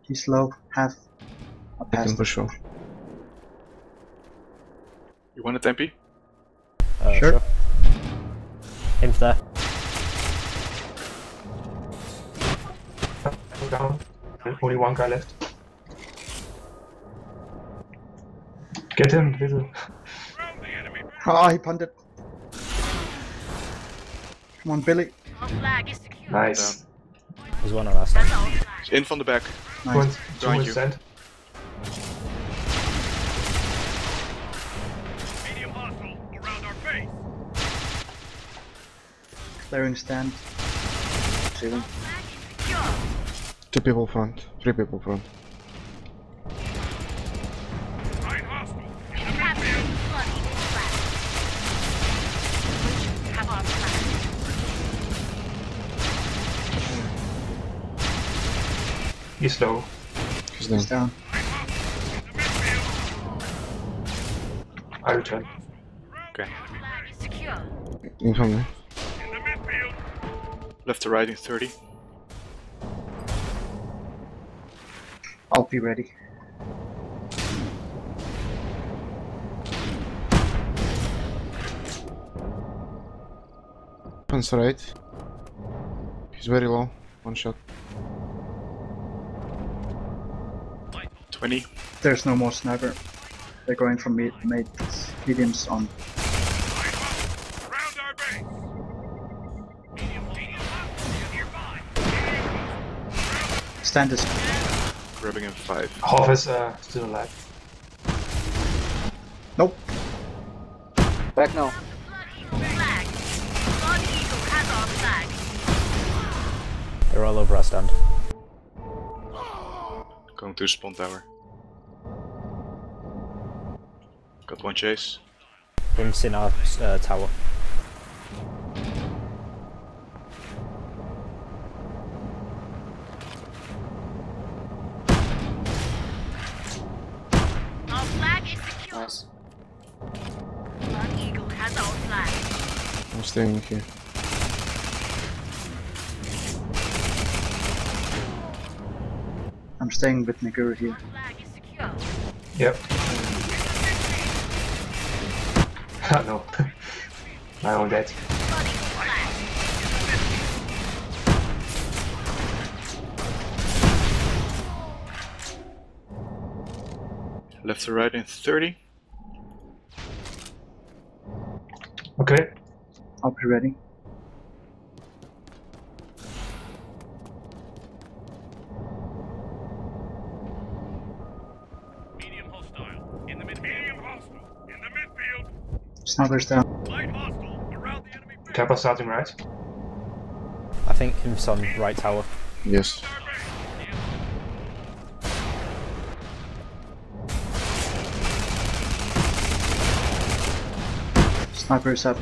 Speaker 2: He's low. Half. I
Speaker 5: I can
Speaker 2: passed.
Speaker 5: push off.
Speaker 3: You want it, MP?
Speaker 6: Uh,
Speaker 2: Sure.
Speaker 6: Imp there.
Speaker 7: Go down. Only one guy left. Get him, little.
Speaker 8: Round the enemy.
Speaker 2: Ah, he punted. Come on, Billy.
Speaker 1: Our is secure.
Speaker 7: Nice.
Speaker 6: There's one on our
Speaker 1: Has
Speaker 6: stand.
Speaker 1: our flag.
Speaker 3: He's in from the back.
Speaker 7: Two
Speaker 2: Nice.
Speaker 7: two
Speaker 3: Behind
Speaker 7: on
Speaker 3: you.
Speaker 7: stand.
Speaker 8: Medium hostile. Around our base.
Speaker 2: Clearing stand.
Speaker 4: Chasing.
Speaker 1: Flag is secure.
Speaker 5: Two people front. Three people front.
Speaker 7: He's low.
Speaker 5: He's down.
Speaker 2: He's down.
Speaker 7: I return.
Speaker 3: Okay.
Speaker 1: Flag is secure.
Speaker 5: Me.
Speaker 8: In the midfield.
Speaker 3: Left to right in 30.
Speaker 2: I'll be ready.
Speaker 5: Offense right. He's very low. One shot.
Speaker 3: 20.
Speaker 2: There's no more sniper. They're going from mid, mid mediums on.
Speaker 8: Find hostile. Around our base. Medium medium hostile. Nearby.
Speaker 2: Stand is
Speaker 3: Grabbing in 5.
Speaker 7: Hoff is uh, still alive.
Speaker 2: nope.
Speaker 4: Back now.
Speaker 1: The blood eagle flag. Blood eagle has our flag.
Speaker 6: They're all over our stand.
Speaker 3: Going to spawn tower. Got one chase.
Speaker 6: Imps in our uh, tower.
Speaker 1: Our flag is secure.
Speaker 4: Nice.
Speaker 1: Blood Eagle has our flag.
Speaker 5: I'm staying here.
Speaker 2: Staying with Naguru here.
Speaker 1: Our flag is secure.
Speaker 7: Yep. Ah, no. My own dead.
Speaker 1: Blood Eagle flag.
Speaker 3: Left to right in 30.
Speaker 7: Okay.
Speaker 2: I'll be ready.
Speaker 8: Medium hostile. In the midfield. Medium hostile. In the midfield.
Speaker 2: Sniper's down.
Speaker 8: Light hostile. Around the enemy base.
Speaker 7: Capper starting right.
Speaker 6: I think Imps on right tower.
Speaker 5: Yes.
Speaker 8: Our base.
Speaker 2: Sniper's up.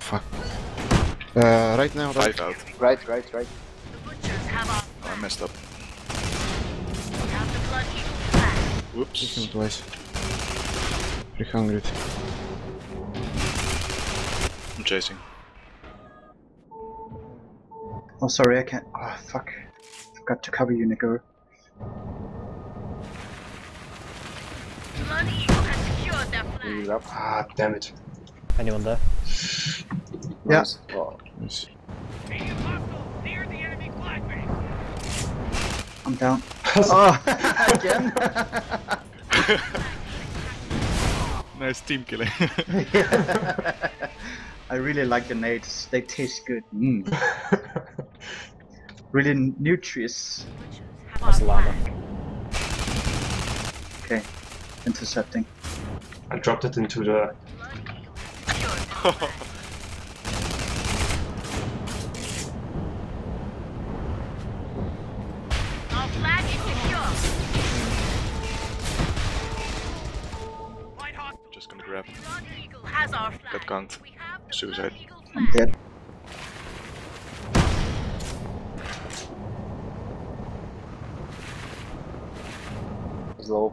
Speaker 5: Fuck. Uh, right now, right.
Speaker 3: Five out.
Speaker 4: Right, right, right.
Speaker 1: The butchers have our
Speaker 3: Oh, I messed up.
Speaker 1: we have the Blood
Speaker 3: Whoops.
Speaker 5: Second place. 300.
Speaker 3: I'm chasing.
Speaker 2: Oh, sorry, I can't. Oh, fuck. Forgot to cover you, Naguru.
Speaker 1: Blood Eagle has secured flag.
Speaker 4: up.
Speaker 7: Ah, damn it.
Speaker 6: Anyone there?
Speaker 2: Yeah.
Speaker 4: Nice. Oh,
Speaker 5: Nice.
Speaker 8: Medium hostile. Near the enemy flag base.
Speaker 2: I'm down. oh, again?
Speaker 3: nice team killing.
Speaker 2: I really like the nades. They taste good. Mm. really nutritious.
Speaker 6: That's
Speaker 1: our
Speaker 6: llama.
Speaker 2: Okay. Intercepting.
Speaker 7: I dropped it into the.
Speaker 1: Blood Eagle has secured their flag. Our flag is secure.
Speaker 8: Light hostile.
Speaker 3: Just gonna grab.
Speaker 1: Blood Eagle has our flag.
Speaker 3: That can't.
Speaker 1: We have the
Speaker 3: Suicide.
Speaker 2: I'm dead.
Speaker 4: he's low.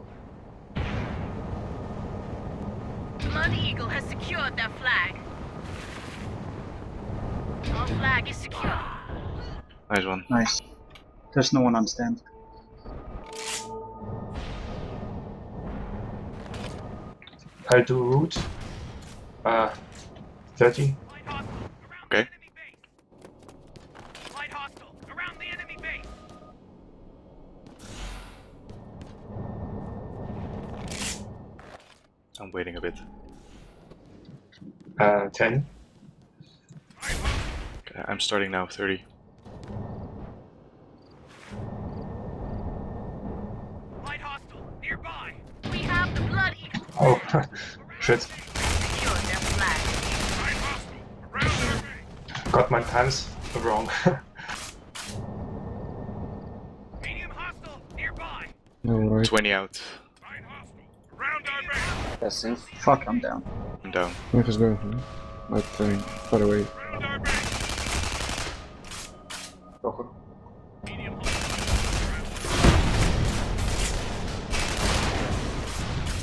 Speaker 1: Blood Eagle has secured their flag. Our flag is secure.
Speaker 3: Nice one.
Speaker 2: Nice. There's no one on stand.
Speaker 7: I'll do route. Uh, 30.
Speaker 8: Light hostile. Around
Speaker 3: Okay.
Speaker 8: the enemy base. Light hostile. Around the enemy base.
Speaker 3: I'm waiting a bit.
Speaker 7: Uh, 10.
Speaker 3: Okay, I'm starting now. 30.
Speaker 8: Light hostile. Nearby.
Speaker 1: We have the Blood Eagle
Speaker 7: Oh, shit.
Speaker 1: secured their flag.
Speaker 8: Light hostile. Around their base.
Speaker 7: Got my times wrong.
Speaker 8: Medium hostile. Nearby.
Speaker 5: No, right.
Speaker 3: 20 out.
Speaker 8: Light hostile. Around our base.
Speaker 4: Testing.
Speaker 2: Fuck, I'm down.
Speaker 3: I'm down.
Speaker 5: Knife is going for me. But I mean, far away.
Speaker 8: Around our base.
Speaker 4: Proper.
Speaker 8: Medium hostile.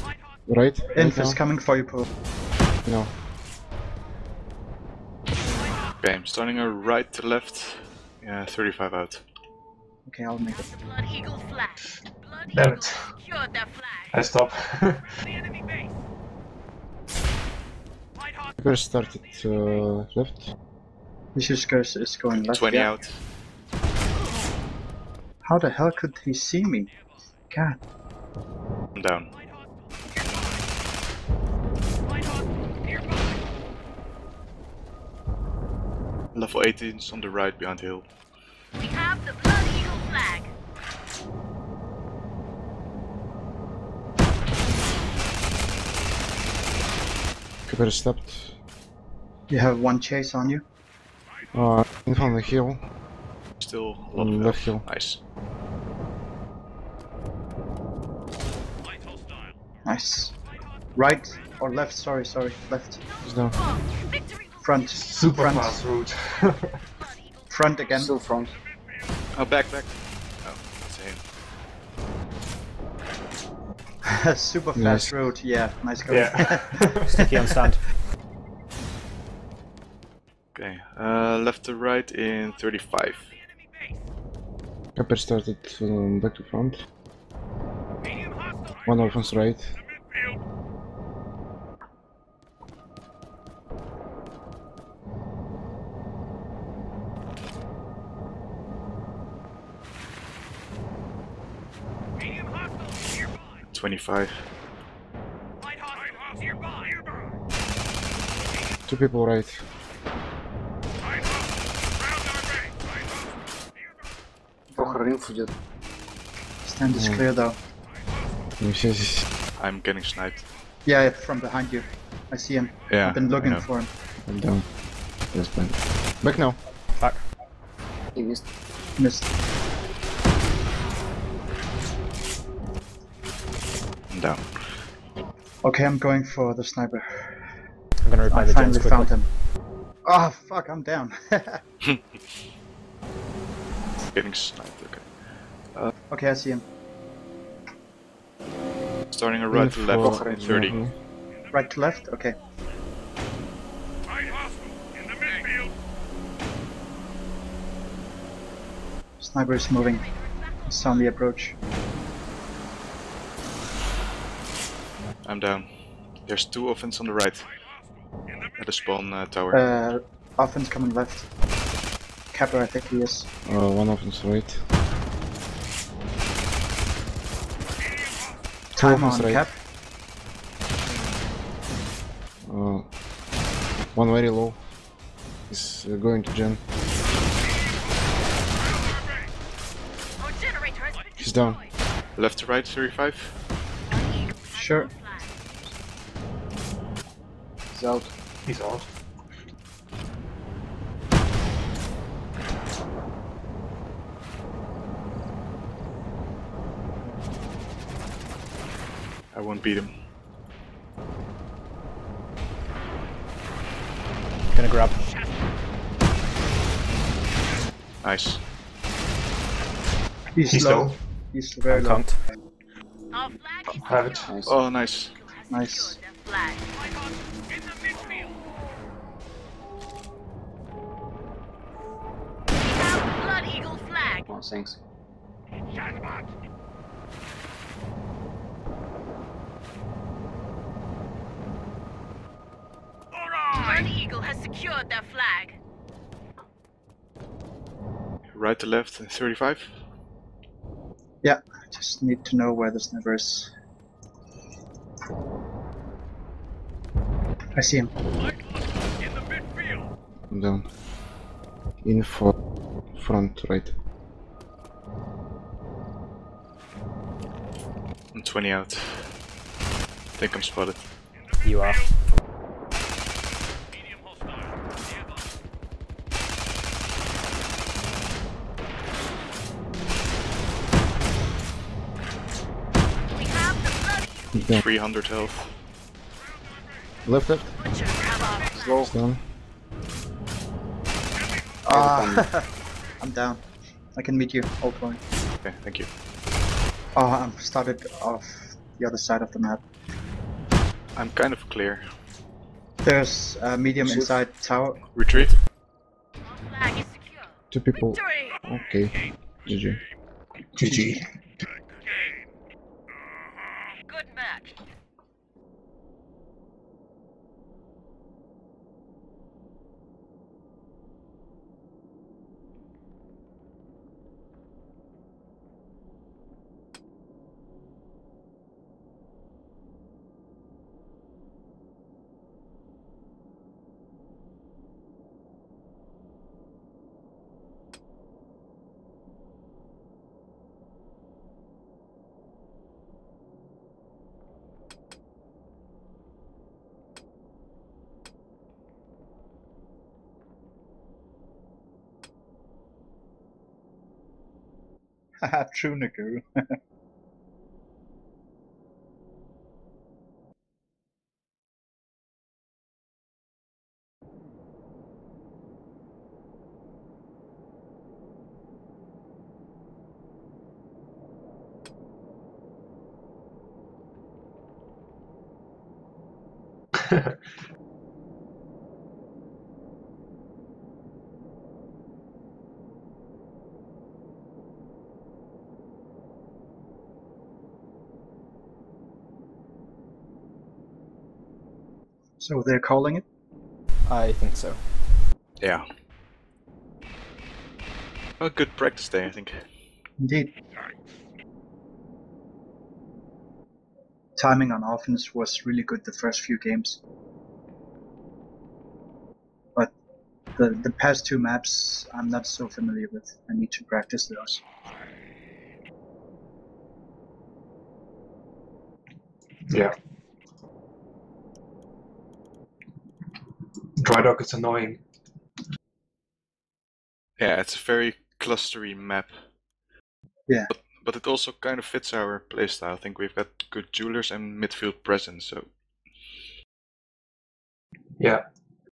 Speaker 8: Light hostile.
Speaker 5: Right?
Speaker 2: Inf
Speaker 5: right
Speaker 2: is coming for you, Paul.
Speaker 5: No.
Speaker 3: I'm starting a right to left. Yeah, 35 out.
Speaker 2: Okay, I'll make it.
Speaker 1: The Blood Eagle flag. Blood
Speaker 7: Damn
Speaker 1: Eagle
Speaker 7: it.
Speaker 1: secured their flag.
Speaker 7: I stop.
Speaker 8: The enemy base. Light hostile.
Speaker 5: First started uh, left.
Speaker 2: Vicious Curse is going left.
Speaker 3: 20
Speaker 2: yeah.
Speaker 3: out.
Speaker 2: How the hell could he see me? God.
Speaker 3: I'm down.
Speaker 8: Light hostile. Light hostile. Nearby.
Speaker 3: Level 18's on the right behind hill.
Speaker 1: We have the Blood Eagle flag.
Speaker 5: Keeper stopped.
Speaker 2: You have one chase on you.
Speaker 5: Uh, in front of the hill.
Speaker 3: Still a lot
Speaker 5: On
Speaker 3: of
Speaker 5: left hill.
Speaker 3: Nice.
Speaker 2: Nice. Right or left? Sorry, sorry, left.
Speaker 5: He's down.
Speaker 1: Oh, victory
Speaker 2: Front.
Speaker 7: Super
Speaker 2: front.
Speaker 7: fast route.
Speaker 2: Front again.
Speaker 4: Still front.
Speaker 3: Oh, back, back. Oh, that's him.
Speaker 2: Super fast
Speaker 5: Nice.
Speaker 2: road. Yeah, nice go.
Speaker 7: yeah.
Speaker 6: Sticky on stand.
Speaker 3: Okay, uh, left to right in 35.
Speaker 5: Pepper started um, back to front.
Speaker 8: Medium hostile
Speaker 5: One orphan's right.
Speaker 3: 25.
Speaker 5: Two people right.
Speaker 2: Stand is clear though.
Speaker 3: I'm getting sniped.
Speaker 2: Yeah, from behind you. I see him.
Speaker 3: Yeah.
Speaker 2: I've been looking for him.
Speaker 5: I'm down. Back now.
Speaker 6: Back.
Speaker 4: He
Speaker 2: missed.
Speaker 3: Missed. Down.
Speaker 2: Okay, I'm going for the sniper.
Speaker 6: I'm gonna revive
Speaker 2: I
Speaker 6: the gens
Speaker 2: finally
Speaker 6: quickly.
Speaker 2: found him. Oh fuck, I'm down.
Speaker 3: Getting sniped, okay.
Speaker 2: okay, I see him.
Speaker 3: Starting a right to left
Speaker 5: Info-
Speaker 3: in 30.
Speaker 5: Mhm.
Speaker 2: Right to left? Okay.
Speaker 8: Light hostile in the midfield.
Speaker 2: Sniper is moving. It's on the approach.
Speaker 3: I'm down. There's two offense on the right. At the spawn uh, tower.
Speaker 2: Uh, offense coming left. Capper, I think he is.
Speaker 5: Uh, one orphan's right. Two
Speaker 2: Time
Speaker 5: orphans
Speaker 2: on
Speaker 5: right.
Speaker 2: cap.
Speaker 5: Uh, one very low. He's uh, going to gen.
Speaker 1: Our generator has been
Speaker 5: He's down.
Speaker 3: Left to right 35.
Speaker 1: Eagle has
Speaker 2: Sure.
Speaker 1: No flag.
Speaker 4: He's out.
Speaker 7: He's out.
Speaker 3: I won't beat him.
Speaker 6: Gonna grab.
Speaker 3: Nice.
Speaker 2: He's,
Speaker 7: He's
Speaker 2: low.
Speaker 7: low.
Speaker 2: He's very
Speaker 6: I'm
Speaker 2: low.
Speaker 6: conked.
Speaker 1: Our flag is
Speaker 7: Have it.
Speaker 4: Nice.
Speaker 3: Oh, nice.
Speaker 2: Nice.
Speaker 1: Flag.
Speaker 4: Oh, thanks.
Speaker 8: Shotbot.
Speaker 1: Eagle has secured their flag.
Speaker 3: Right to left 35.
Speaker 2: Yeah, I just need to know where the sniper is. I see him.
Speaker 8: Light in the midfield.
Speaker 5: I'm down. Info front right.
Speaker 3: 20 out. I think I'm spotted.
Speaker 6: You are.
Speaker 8: Medium hostile nearby.
Speaker 1: We have the Blood Eagle.
Speaker 5: He's down.
Speaker 3: 300 health.
Speaker 5: Left, left.
Speaker 1: Butcher have our
Speaker 5: down.
Speaker 2: Ah, I'm down. I can meet you. Hold point.
Speaker 3: Okay, thank you.
Speaker 2: Oh, I'm started off the other side of the map.
Speaker 3: I'm kind of clear.
Speaker 2: There's a medium
Speaker 4: Shoot.
Speaker 2: inside tower.
Speaker 3: Retreat.
Speaker 1: Our flag is secure.
Speaker 5: Two people.
Speaker 1: Victory!
Speaker 5: Okay. GG.
Speaker 7: GG.
Speaker 2: true Nagu. So they're calling it?
Speaker 6: I think so.
Speaker 3: Yeah. A good practice day, I think.
Speaker 2: Indeed. Timing on offense was really good the first few games. But the, the past two maps I'm not so familiar with. I need to practice those.
Speaker 7: yeah. Dry dock is annoying.
Speaker 3: Yeah, it's a very clustery map.
Speaker 2: Yeah.
Speaker 3: But, but it also kind of fits our playstyle. I think we've got good duelers and midfield presence, so
Speaker 7: Yeah.